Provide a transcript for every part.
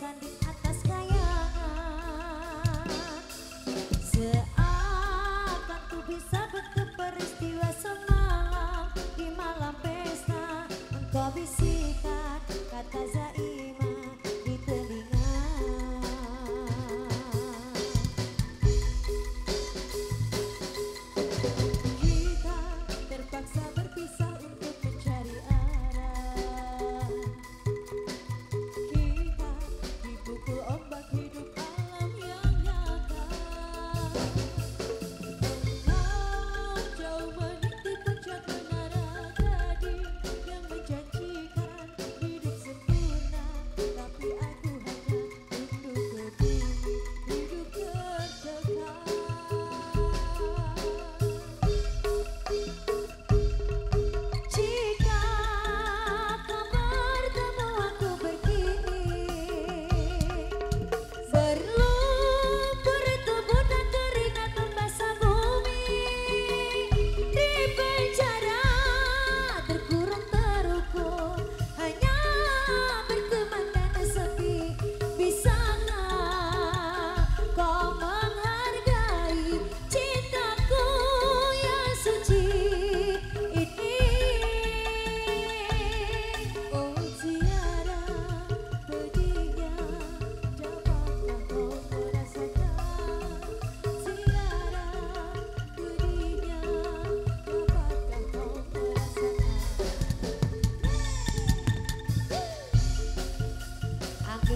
bersanding atas kayangan Seakan ku bisa bentuk peristiwa semalam Di malam pesta. Engkau bisikat kata Zaima di telinga.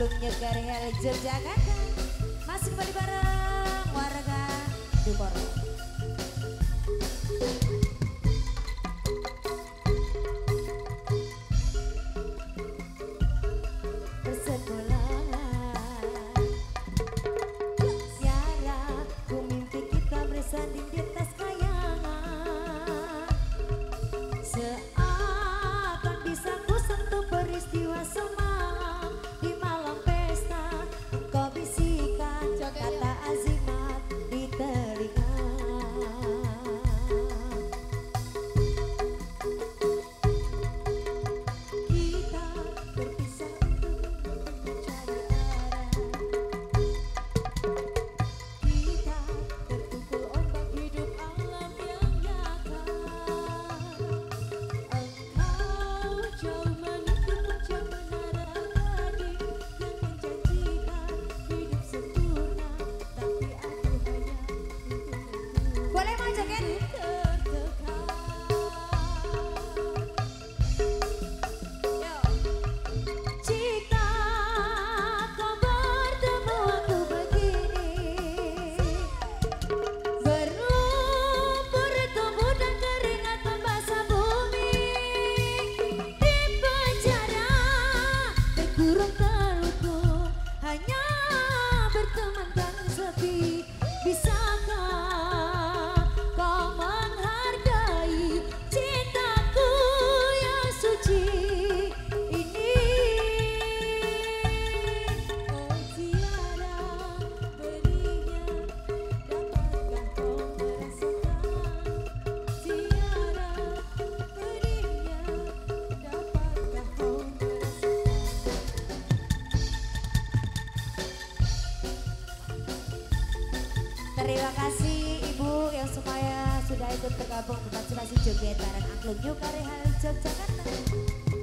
sebelum nyegar hal Terima kasih Ibu yang supaya sudah ikut bergabung di Partisipasi Joget Barang Angklung Yukari Hal Yogyakarta.